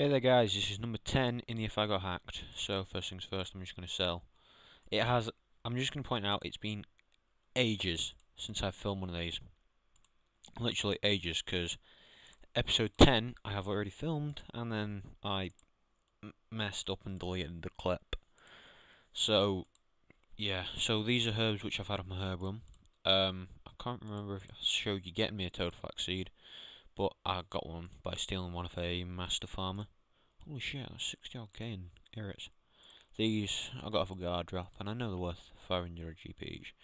Hey there guys, this is number 10 in the If I Got Hacked. So first things first, I'm just going to sell. It has, I'm just going to point out, it's been ages since I've filmed one of these. Literally ages, because episode 10 I have already filmed, and then I messed up and deleted the clip. So, yeah, so these are herbs which I've had on my herb room. Um, I can't remember if I showed you getting me a toad flax seed but I got one by stealing one of a master farmer. Holy shit, that's 60 odd K in. These I got off a guard drop, and I know they're worth 500 GP each.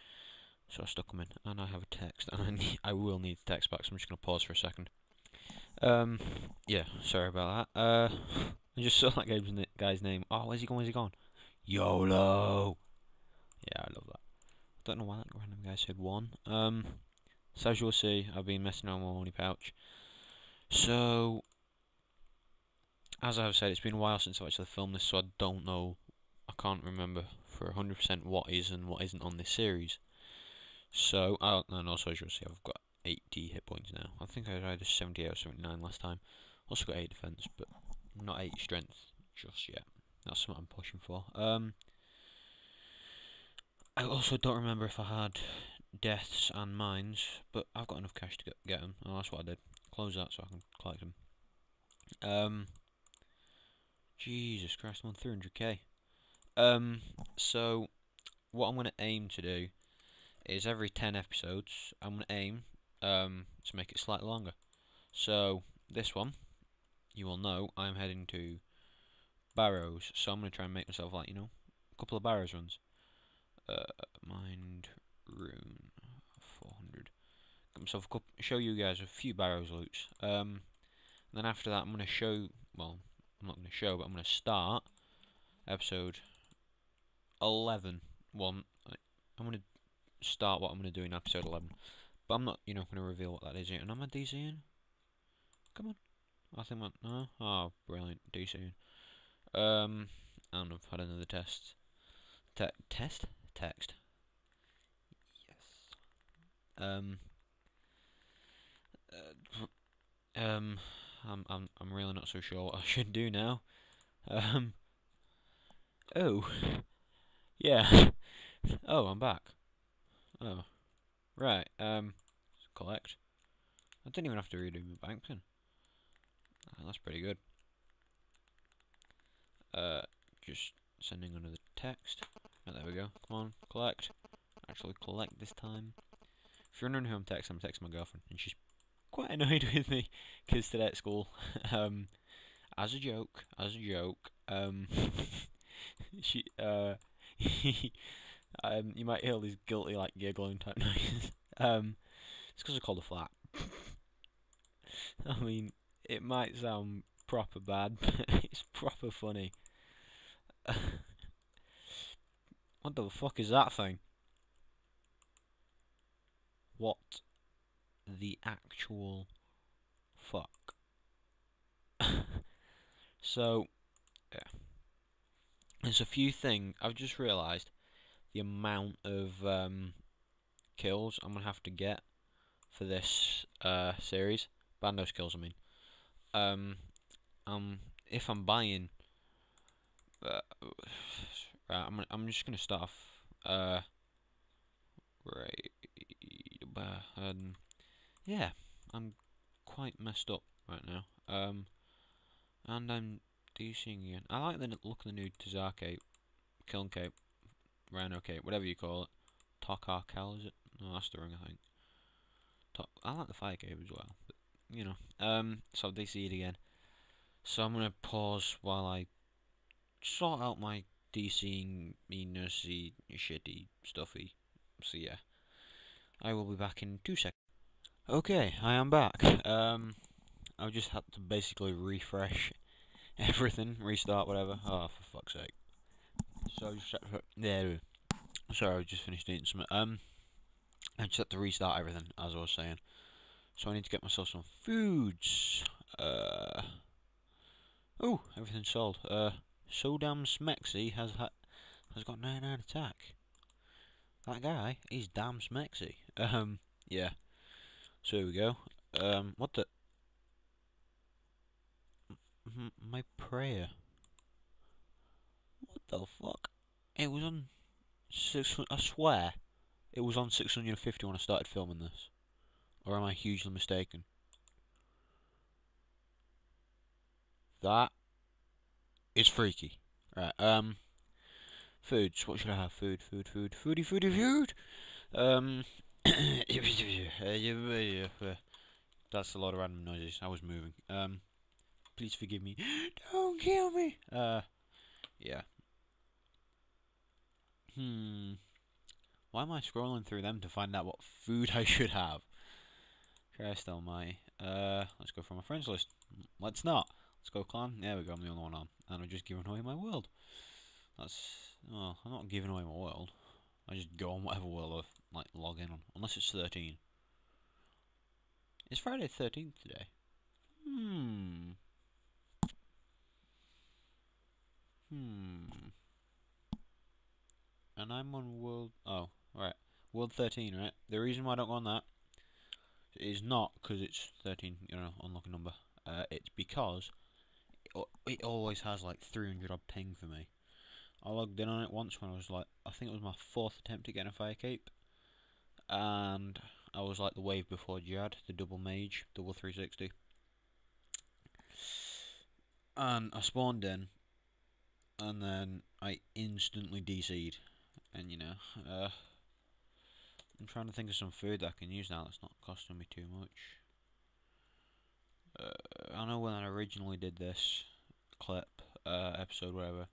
So I stuck them in, and I have a text, and I, need, I will need the text back, so I'm just going to pause for a second. Um, yeah, sorry about that. Uh, I just saw that guy's name. Oh, where's he going? Where's he gone? YOLO! Yeah, I love that. I Don't know why that random guy said one. Um, so as you'll see, I've been messing around with my money pouch. So, as I've said, it's been a while since I've actually filmed this, so I don't know, I can't remember for 100% what is and what isn't on this series. So, uh, and also as you'll see, I've got 80 hit points now. I think I had either 78 or 79 last time. Also got 8 defense, but not 8 strength just yet. That's what I'm pushing for. Um, I also don't remember if I had deaths and mines, but I've got enough cash to get, get them. and that's what I did close that so I can collect them. Um, Jesus Christ, I'm on 300k. Um, so what I'm going to aim to do is every 10 episodes, I'm going to aim um, to make it slightly longer. So this one, you will know I'm heading to Barrows, so I'm going to try and make myself like, you know, a couple of Barrows runs. Uh, mind rune myself a show you guys a few barrows loots. Um, then after that, I'm going to show. Well, I'm not going to show, but I'm going to start episode 11. One. I'm going to start what I'm going to do in episode 11. But I'm not, you know, going to reveal what that is yet. And I'm a DCing. Come on. I think I'm. No. Oh, brilliant. DCing. Um, and I've had another test. Te test? Text. Yes. Um. Uh, um, I'm I'm I'm really not so sure what I should do now. Um. Oh. Yeah. Oh, I'm back. Oh. Right. Um. Collect. I didn't even have to redo my bank pin. Oh, that's pretty good. Uh, just sending another text. Oh, there we go. Come on, collect. Actually, collect this time. If you're wondering who I'm texting, I'm texting my girlfriend, and she's quite annoyed with me because today at school, um, as a joke, as a joke, um, she, uh, um, you might hear these guilty, like, giggling type noises. um, it's because I called a flat. I mean, it might sound proper bad, but it's proper funny. what the fuck is that thing? What the actual fuck. so, yeah. There's a few things, I've just realised the amount of um, kills I'm going to have to get for this uh, series. Bandos kills, I mean. Um, um, if I'm buying... Uh, right, I'm, I'm just going to start off... Uh, right... Um, yeah, I'm quite messed up right now. Um, and I'm DCing again. I like the look of the new Tazar cape, Kiln cape, Rhino cape, whatever you call it. Tokar Cal, is it? No, that's the ring, I think. I like the fire cape as well, but, you know. Um, so DC it again. So I'm gonna pause while I sort out my DCing me nursey shitty stuffy. So yeah, I will be back in two seconds. Okay, I am back. Um, I've just had to basically refresh everything, restart whatever. Oh, for fuck's sake. So I just had to, yeah. Sorry, I just finished eating some. Um, I just had to restart everything, as I was saying. So I need to get myself some foods. Uh, oh, everything's sold. Uh, so damn Smexy has ha has got 99 attack. That guy, he's damn Smexy. Um, yeah. So here we go. Um, what the? m my prayer? What the fuck? It was on six. I swear, it was on 650 when I started filming this. Or am I hugely mistaken? That is freaky. Right, um, foods. What should I have? Food, food, food, foodie, foodie, food. Um, that's a lot of random noises. I was moving. Um, please forgive me. Don't kill me. Uh, yeah. Hmm. Why am I scrolling through them to find out what food I should have? Christ almighty. Uh, let's go from my friends list. Let's not. Let's go clan. There we go, I'm the only one on. And I'm just giving away my world. That's... Oh, I'm not giving away my world. I just go on whatever world I like log in on. Unless it's 13. It's Friday 13th today. Hmm. Hmm. And I'm on world... Oh, right. World 13, right? The reason why I don't go on that is not because it's 13, you know, unlucky number. Uh, it's because it always has like 300 odd ping for me. I logged in on it once when I was like, I think it was my fourth attempt at getting a fire cape, and I was like the wave before Jad, the double mage, double 360. And I spawned in, and then I instantly DC'd, and you know, uh, I'm trying to think of some food that I can use now that's not costing me too much. Uh, I know when I originally did this clip, uh, episode, whatever,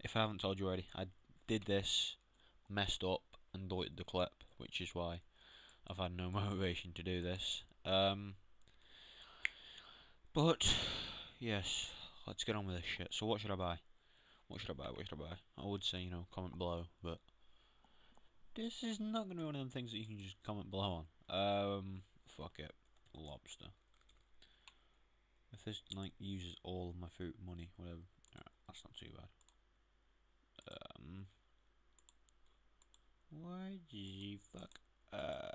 if I haven't told you already, I did this, messed up, and deleted the clip, which is why I've had no motivation to do this. Um, but, yes, let's get on with this shit. So what should I buy? What should I buy? What should I buy? I would say, you know, comment below, but this is not going to be one of them things that you can just comment below on. Um, fuck it. Lobster. If this, like, uses all of my food money, whatever, that's not too bad. Um, why the fuck? Uh,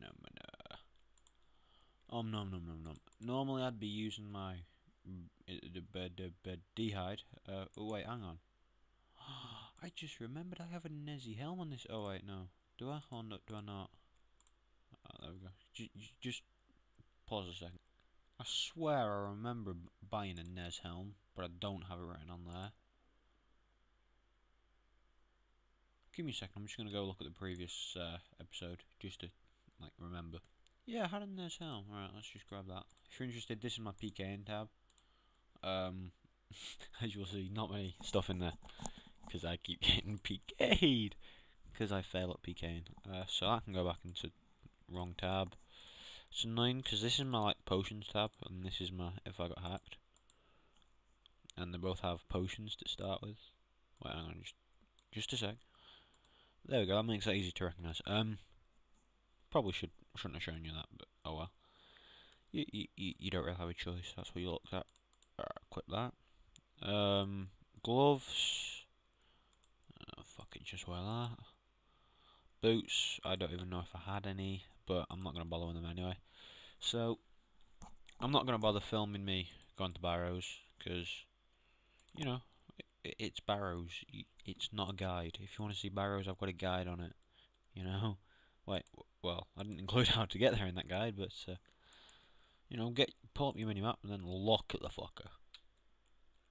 no, no. Um, nom nom nom nom. Normally I'd be using my the bed the bed dehide. Uh, oh wait, hang on. I just remembered I have a Nezzy helm on this. Oh wait, no. Do I or no, do I not? Oh, there we go. J just pause a second. I swear I remember buying a Nez helm, but I don't have it written on there. Give me a second, I'm just going to go look at the previous uh, episode, just to, like, remember. Yeah, had a Nez helm. Alright, let's just grab that. If you're interested, this is my PKing tab. Um, as you'll see, not many stuff in there. Because I keep getting PK'd. Because I fail at PKing. Uh, so I can go back into wrong tab. It's annoying because this is my like potions tab and this is my if I got hacked. And they both have potions to start with. Wait, hang on, just just a sec. There we go. That makes that easy to recognise. Um, probably should shouldn't have shown you that, but oh well. You you you don't really have a choice. That's what you looked at. Right, quit that. Um, gloves. Oh, fuck it, just wear that. Boots. I don't even know if I had any, but I'm not gonna bother with them anyway. So I'm not gonna bother filming me going to Barrows because you know it's Barrows. It's not a guide. If you want to see Barrows, I've got a guide on it. You know. Wait. Well, I didn't include how to get there in that guide, but uh, you know, get pull up your mini map and then lock at the fucker.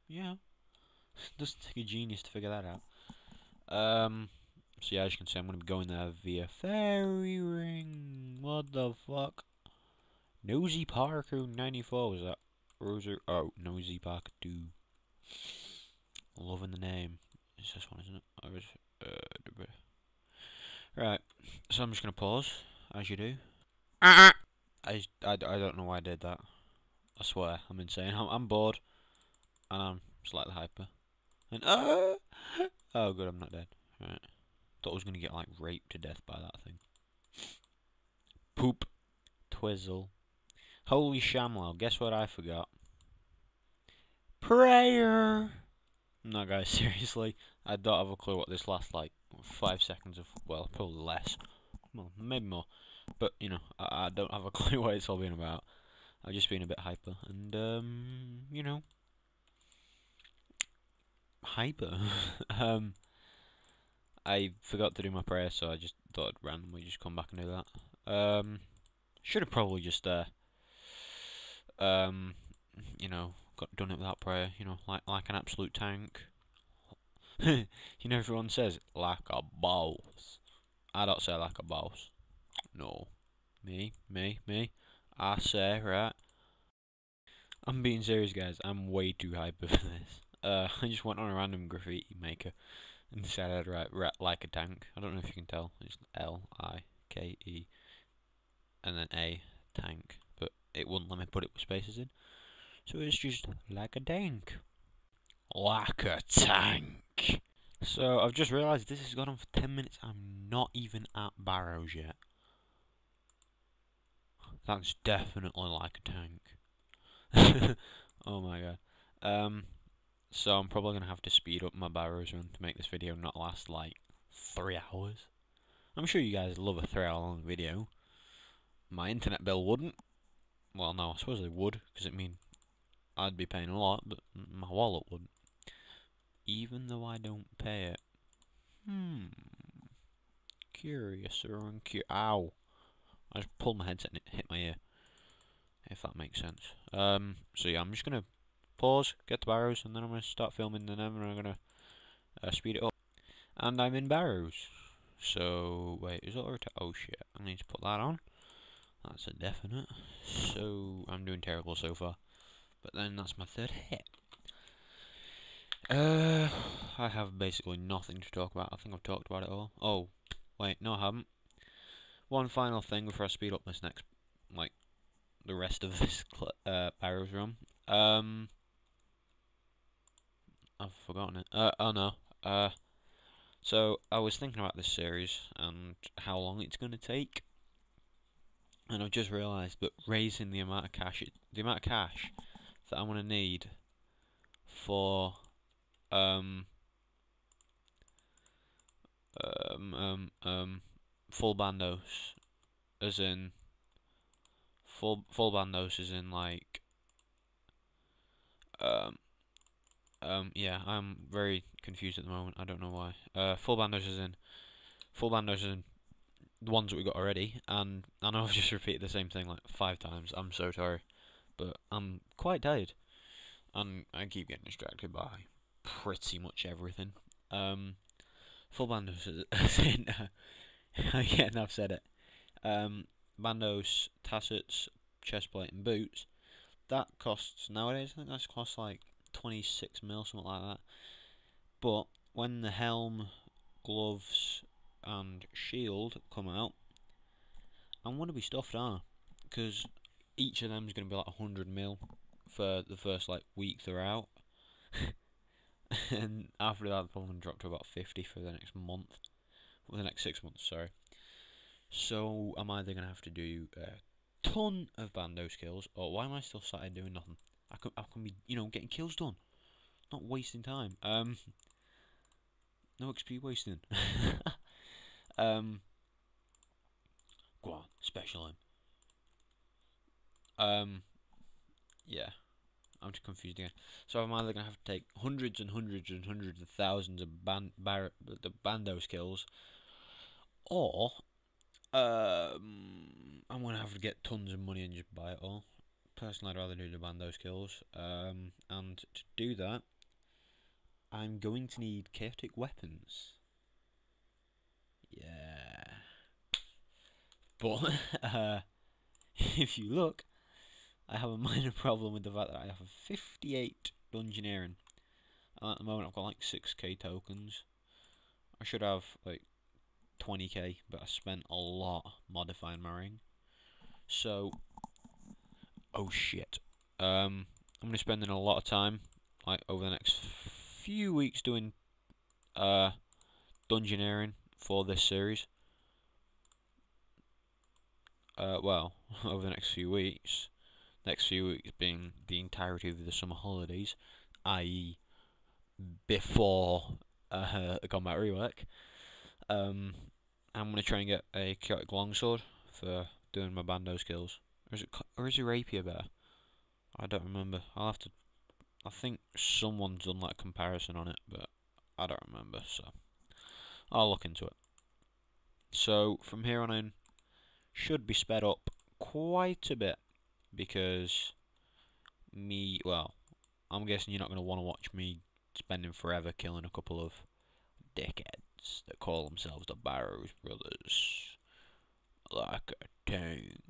Yeah. Doesn't take a genius to figure that out. Um. So yeah, as you can see, I'm going to be going there via fairy ring. What the fuck? Nosy Parker 94 was that? Roser? Oh, Nosy Parker 2. Loving the name. It's this one, isn't it? uh, right. So I'm just gonna pause, as you do. I, I, I don't know why I did that. I swear, I'm insane. I'm, I'm bored, and I'm slightly hyper. And uh, oh, good, I'm not dead. Right. Thought I was gonna get like raped to death by that thing. Poop, twizzle. Holy shamlow! Guess what I forgot? Prayer. No, guys, seriously, I don't have a clue what this last, like, five seconds of, well, probably less, well, maybe more, but, you know, I, I don't have a clue what it's all been about. I've just been a bit hyper, and, um, you know, hyper. um, I forgot to do my prayer, so I just thought I'd randomly just come back and do that. Um, should have probably just uh, um, you know, got done it without prayer. You know, like like an absolute tank. you know, everyone says like a boss. I don't say like a boss. No, me, me, me. I say right. I'm being serious, guys. I'm way too hyper for this. Uh, I just went on a random graffiti maker and decided I'd write, like a tank. I don't know if you can tell. It's L I K E and then A tank, but it wouldn't let me put it with spaces in. So it's just like a tank. Like a tank. So I've just realised this has gone on for 10 minutes. I'm not even at Barrows yet. That's definitely like a tank. oh my god. Um, so I'm probably going to have to speed up my Barrows run to make this video not last like three hours. I'm sure you guys love a three hour long video. My internet bill wouldn't. Well, no, I suppose it would, because it mean I'd be paying a lot, but my wallet wouldn't. Even though I don't pay it. Hmm. Curious or uncurious. Ow. I just pulled my headset and it hit my ear. If that makes sense. Um, so yeah, I'm just going to pause, get the Barrows, and then I'm going to start filming, and I'm going to uh, speed it up. And I'm in Barrows. So, wait, is it already? Oh shit, I need to put that on. That's a definite. So, I'm doing terrible so far. But then that's my third hit. Uh, I have basically nothing to talk about. I think I've talked about it all. Oh, wait, no I haven't. One final thing before I speed up this next, like, the rest of this uh, Barrows run. Um, I've forgotten it. Uh, oh no. Uh, so I was thinking about this series and how long it's going to take, and I've just realised that raising the amount of cash, it, the amount of cash that I'm going to need for um um um um full bandos, as in full full bandos, as in like um um, yeah, I'm very confused at the moment. I don't know why. Uh, full bandos is in. Full bandos is in the ones that we got already, and I know I've just repeated the same thing like five times. I'm so sorry, but I'm quite tired, and I keep getting distracted by pretty much everything. Um, full bandos in. Uh, again, I've said it. Um, bandos, tassets, chest plate, and boots. That costs nowadays. I think that's cost like 26 mil, something like that. But when the helm, gloves, and shield come out, I'm to be stuffed, aren't Because each of them is going to be like 100 mil for the first like week they're out. and after that, they're going to drop to about 50 for the next month. For the next six months, sorry. So I'm either going to have to do a ton of Bandos kills, or why am I still sat here doing nothing? I can I can be you know getting kills done, not wasting time. Um, no XP wasting. um, go on, special him. Um, yeah, I'm too confused again. So I'm either gonna have to take hundreds and hundreds and hundreds of thousands of ban bar the Bandos kills, or um, I'm gonna have to get tons of money and just buy it all personally, I'd rather do the Bandos kills. Um, and to do that, I'm going to need chaotic weapons. Yeah. But uh, if you look, I have a minor problem with the fact that I have 58 dungeoneering. And at the moment, I've got like 6k tokens. I should have like 20k, but I spent a lot modifying my ring. So oh shit. Um, I'm going to be spending a lot of time, like, over the next few weeks doing, uh, dungeoneering for this series. Uh, well, over the next few weeks. Next few weeks being the entirety of the summer holidays, i.e., before uh, the combat rework. Um, I'm going to try and get a chaotic longsword for doing my Bandos kills. Or is it or is it rapier better? I don't remember. I'll have to I think someone's done like comparison on it, but I don't remember, so I'll look into it. So from here on in, should be sped up quite a bit because me, well, I'm guessing you're not going to want to watch me spending forever killing a couple of dickheads that call themselves the Barrows Brothers. Like a tank.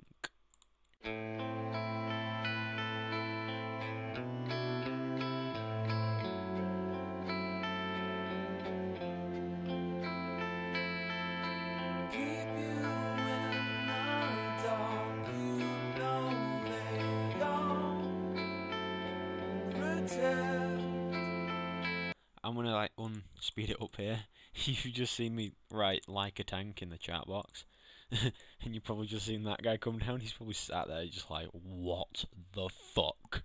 Unspeed it up here. You've just seen me write like a tank in the chat box. and you've probably just seen that guy come down. He's probably sat there just like, what the fuck?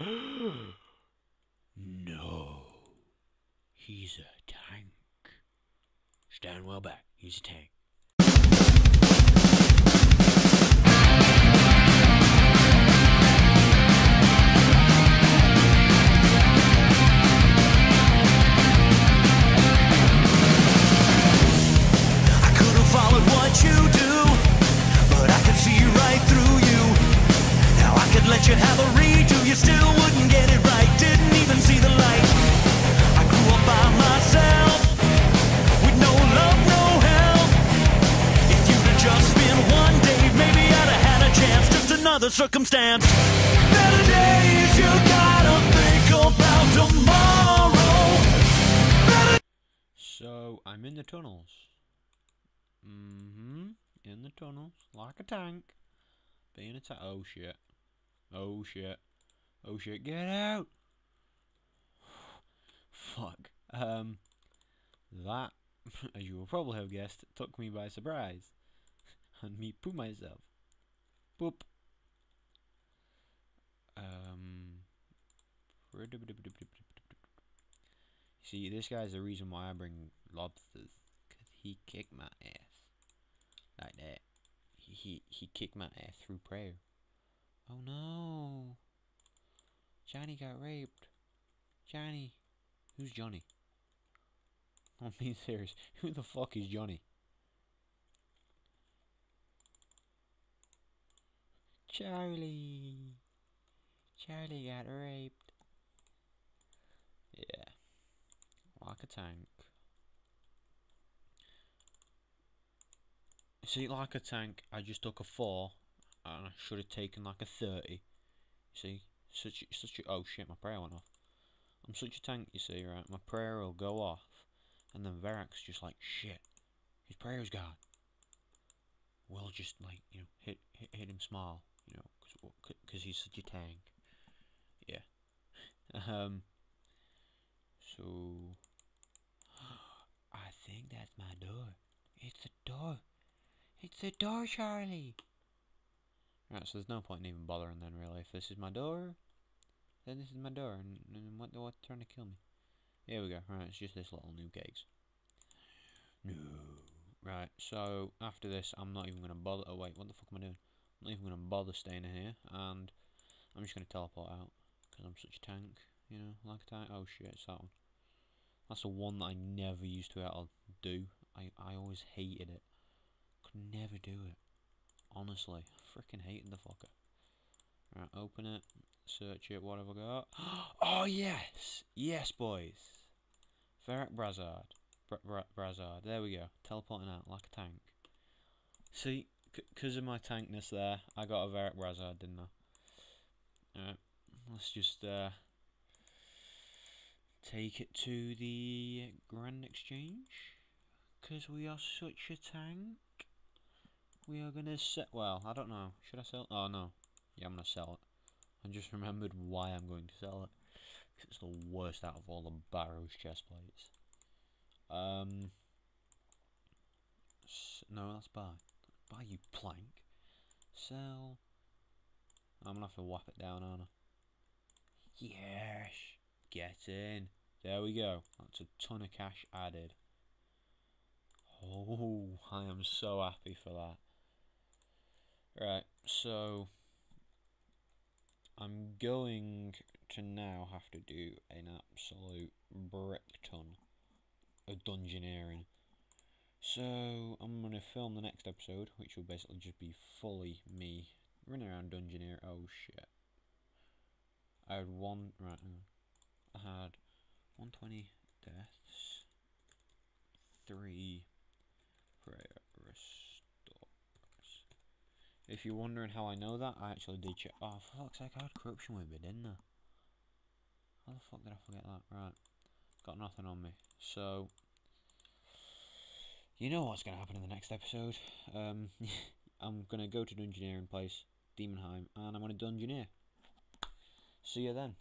no. He's a tank. Stand well back. He's a tank. Tunnels. Like a tank. Being attacked. Oh shit. Oh shit. Oh shit. Get out! Fuck. Um. That, as you will probably have guessed, took me by surprise. and me poo myself. Boop. Um. See, this guy's the reason why I bring lobsters, cause he kicked my ass like that. He he kicked my ass through prayer. Oh no! Johnny got raped. Johnny, who's Johnny? I'm being serious. Who the fuck is Johnny? Charlie. Charlie got raped. Yeah. Like a tank. See, like a tank, I just took a 4, and I should have taken like a 30. See? Such a, such a, oh shit, my prayer went off. I'm such a tank, you see, right? My prayer will go off, and then Verac's just like, shit, his prayer's gone. We'll just, like, you know, hit, hit, hit him small, you know, because he's such a tank. Yeah. um, so, I think that's my door. It's a door. It's a door, Charlie. Right, so there's no point in even bothering then, really. If this is my door, then this is my door, and, and what what trying to kill me? Here we go. Right, it's just this little new cakes. No. Right, so after this, I'm not even gonna bother. Oh wait, what the fuck am I doing? I'm not even gonna bother staying in here, and I'm just gonna teleport out because I'm such a tank. You know, like a tank. Oh shit, it's that one. That's the one that I never used to be able to do. I I always hated it. Could never do it. Honestly, freaking hating the fucker. Right, open it, search it. What have I got? Oh yes, yes, boys. Verac brassard, Bra Bra brassard. There we go. Teleporting out like a tank. See, because of my tankness there, I got a Verac brassard, didn't I? Alright, let's just uh, take it to the Grand Exchange. Because we are such a tank. We are gonna sell. Well, I don't know. Should I sell? Oh no. Yeah, I'm gonna sell it. I just remembered why I'm going to sell it. 'Cause it's the worst out of all the Barrows chest plates. Um. No, that's buy. Buy you plank. Sell. I'm gonna have to whap it down, aren't I? Yes. Get in. There we go. That's a ton of cash added. Oh, I am so happy for that. So I'm going to now have to do an absolute brick ton of dungeoneering. So I'm gonna film the next episode, which will basically just be fully me running around dungeoneer. Oh shit! I had one right. I had 120 deaths, three. If you're wondering how I know that, I actually did check. Oh, for fuck's sake, I had corruption with me, didn't I? How the fuck did I forget that? Right, got nothing on me. So, you know what's gonna happen in the next episode. Um, I'm gonna go to Dungeoneering place, Daemonheim, and I'm gonna Dungeoneer. See you then.